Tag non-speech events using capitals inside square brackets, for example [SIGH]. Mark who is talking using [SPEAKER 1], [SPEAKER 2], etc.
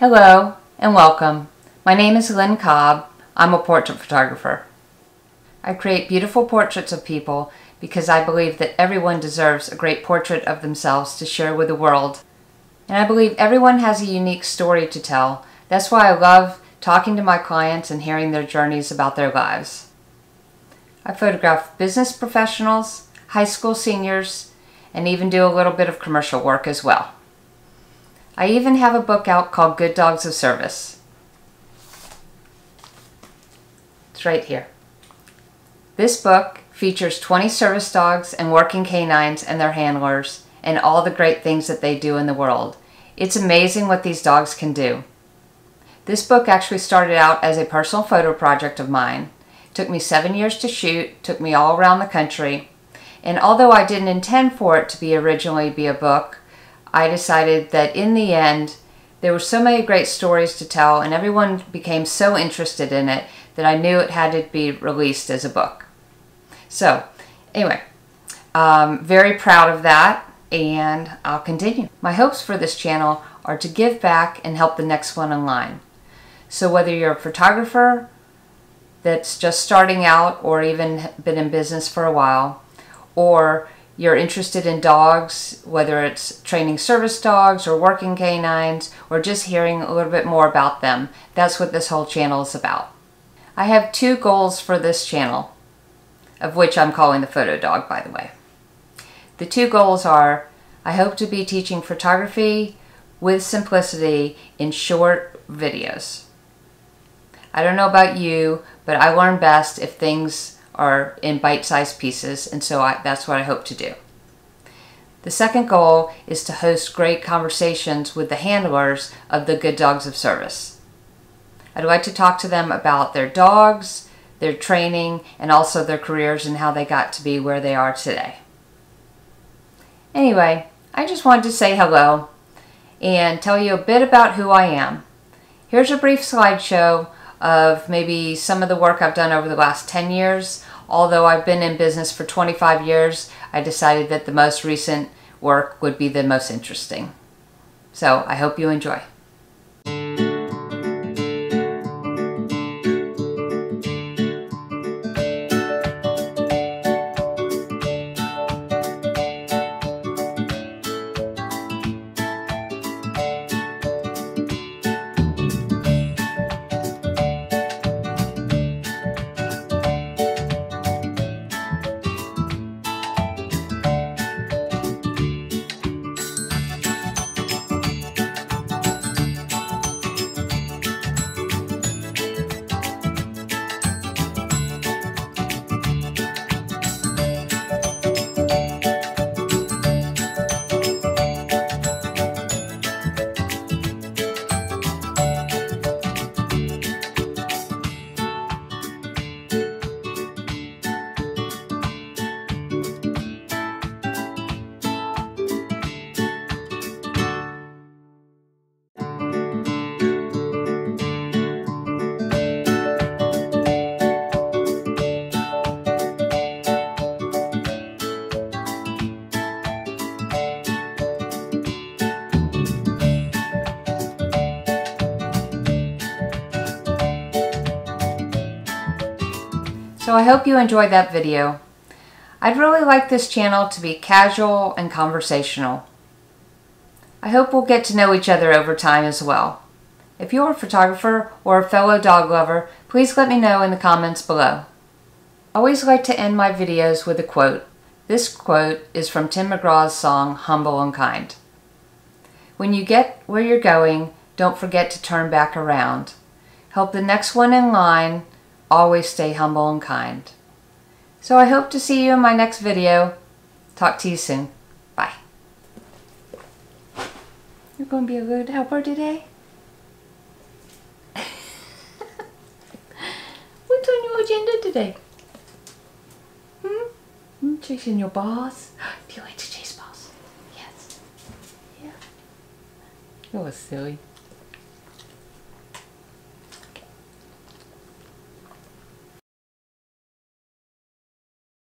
[SPEAKER 1] Hello and welcome. My name is Lynn Cobb. I'm a portrait photographer. I create beautiful portraits of people because I believe that everyone deserves a great portrait of themselves to share with the world. And I believe everyone has a unique story to tell. That's why I love talking to my clients and hearing their journeys about their lives. I photograph business professionals, high school seniors, and even do a little bit of commercial work as well. I even have a book out called Good Dogs of Service. It's right here. This book features 20 service dogs and working canines and their handlers and all the great things that they do in the world. It's amazing what these dogs can do. This book actually started out as a personal photo project of mine. It took me seven years to shoot, took me all around the country, and although I didn't intend for it to be originally be a book, I decided that in the end, there were so many great stories to tell, and everyone became so interested in it that I knew it had to be released as a book. So, anyway, um, very proud of that, and I'll continue. My hopes for this channel are to give back and help the next one in line. So, whether you're a photographer that's just starting out or even been in business for a while, or you're interested in dogs, whether it's training service dogs or working canines, or just hearing a little bit more about them, that's what this whole channel is about. I have two goals for this channel, of which I'm calling the PhotoDog, by the way. The two goals are, I hope to be teaching photography with simplicity in short videos. I don't know about you, but I learn best if things are in bite-sized pieces, and so I, that's what I hope to do. The second goal is to host great conversations with the handlers of the Good Dogs of Service. I'd like to talk to them about their dogs, their training, and also their careers and how they got to be where they are today. Anyway, I just wanted to say hello and tell you a bit about who I am. Here's a brief slideshow of maybe some of the work I've done over the last 10 years. Although I've been in business for 25 years, I decided that the most recent work would be the most interesting. So I hope you enjoy. So I hope you enjoyed that video. I'd really like this channel to be casual and conversational. I hope we'll get to know each other over time as well. If you're a photographer or a fellow dog lover, please let me know in the comments below. I always like to end my videos with a quote. This quote is from Tim McGraw's song, Humble and Kind. When you get where you're going, don't forget to turn back around. Help the next one in line always stay humble and kind. So I hope to see you in my next video. Talk to you soon. Bye. You're going to be a good helper today? [LAUGHS] What's on your agenda today? Hmm? Chasing your boss? [GASPS] Do you like to chase boss? Yes. Yeah. You're silly.